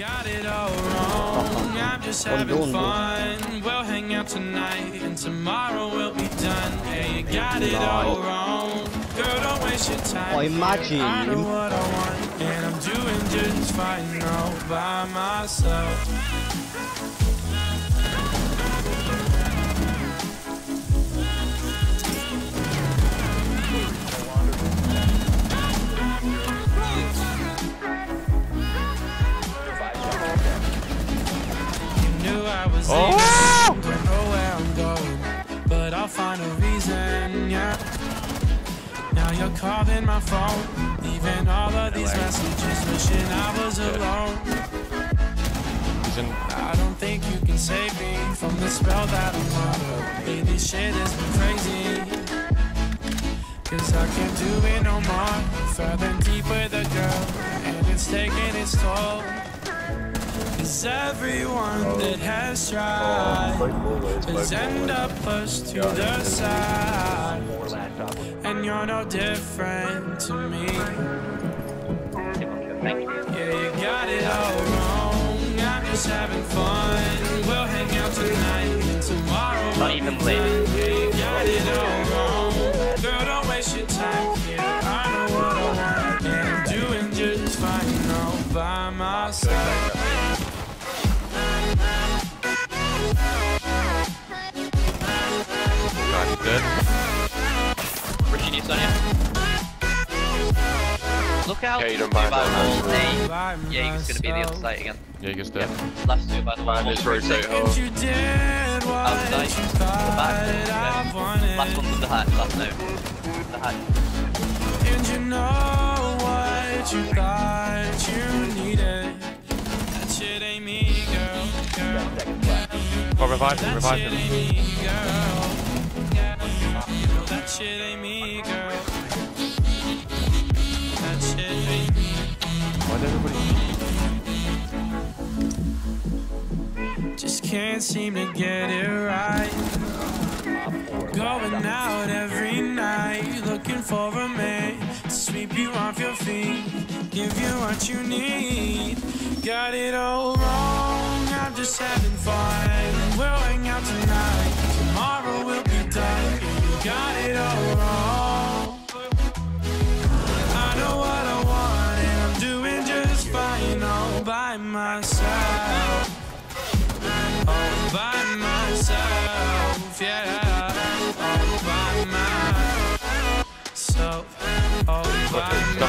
got it all wrong. I'm just having fun. We'll hang out tonight and tomorrow we'll be done. Yeah, you got it all wrong. Girl, don't waste your time. Oh, imagine. I know what I want, and I'm doing just fine all by myself. Oh! Don't know where I'm going, but I'll find a reason. Yeah. Now you're calling my phone, leaving all of these messages, wishing I was alone. I don't think you can save me from the spell that I'm under. Baby, shit has been crazy. Cause I can't do it no more. Further deep with a girl, and it's taking its toll. Cause everyone that has tried has end up pushed to the side. And you're no different to me. Yeah, you got it all wrong. I'm just having fun. We'll hang out tonight and tomorrow. Not even late. Yeah, you got it all wrong. Girl, don't waste your time here. I know what I want. And doing just fine all by myself. Out! Yeah, you don't Two mind by that. wall, eight. By Yeah, he's gonna be the other side again. Yeah, he gets dead. Last two by the wall. Man, this rotate And hole. you did what Outside. you The thought back. I Yeah. wanted. Last one's with the hat. Last note. The hat. And you know what you thought you needed. That shit ain't me, girl. girl. Oh, revive him, That revive shit him. ain't me, girl. No, that shit ain't me, girl. Why'd everybody. Just can't seem to get it right. Going out every night, looking for a man to sweep you off your feet, give you what you need. Got it all wrong, I'm just having fun. We'll hang out tonight, tomorrow we'll be done.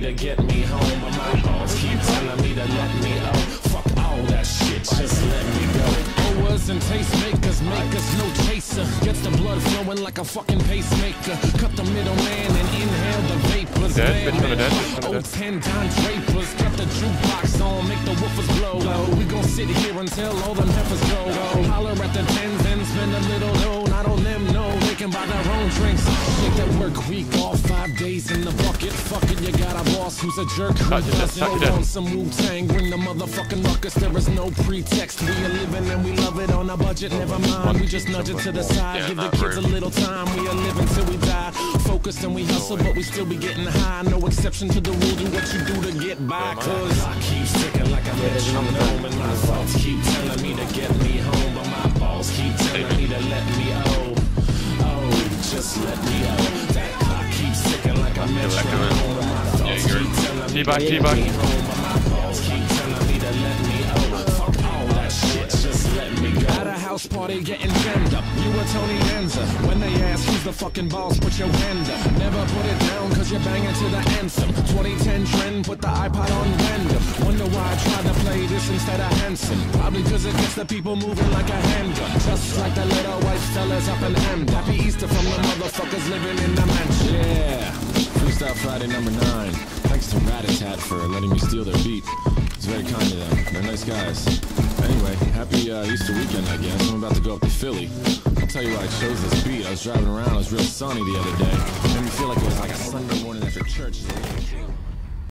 Me to get me home, but my balls keep telling me to let me oh. Fuck all that shit, just let me go. Owers and tastemakers make us no chaser. Gets the blood flowing like a fucking pacemaker. Cut the middleman and inhale the vapors. Dead, bitch from the dead, Man, bitch from the Oh, dead. ten Don Drapers. Got the jukebox on, make the woofers blow. We gon' sit here until all them heifers go. Holler at the tens and spend a little dough. Not on them, no, they can buy their own drinks. Take that work week off, five days in the bucket. Fucking you got a boss who's a jerk. Who Cut it, doesn't cut on some Wu Tang? Bring the motherfucking ruckus. There is no pretext. We are living and we love it on a budget. Never mind, we just nudge it to the side. Yeah, Give the not kids a little time. We are living till we die. Focused and we hustle, but we still be getting high. No exception to the rule. Do what you do to get by. Cause I keep ticking like a metronome, and my thoughts keep telling me to get me home, but my balls keep telling me to let me oh, oh, just let me oh. Get me to a house house party getting. You were Tony Danza. When they ask who's the fucking boss, put your hand up. Never put it down cause you're banging to the anthem. 2010 trend, put the iPod on random. Wonder why I to play this instead of. Probably cause it gets the people moving like a handgun. Just like the little white fellas up in. Happy Easter from the motherfuckers living in the mansion. Yeah. Freestyle Friday number nine. Thanks to Ratatat for letting me steal their beat. It's very kind of them. They're nice guys. Anyway, happy uh, Easter weekend, I guess. I'm about to go up to Philly. I'll tell you why I chose this beat. I was driving around, it was real sunny the other day. It made me feel like it was like a Sunday morning after church.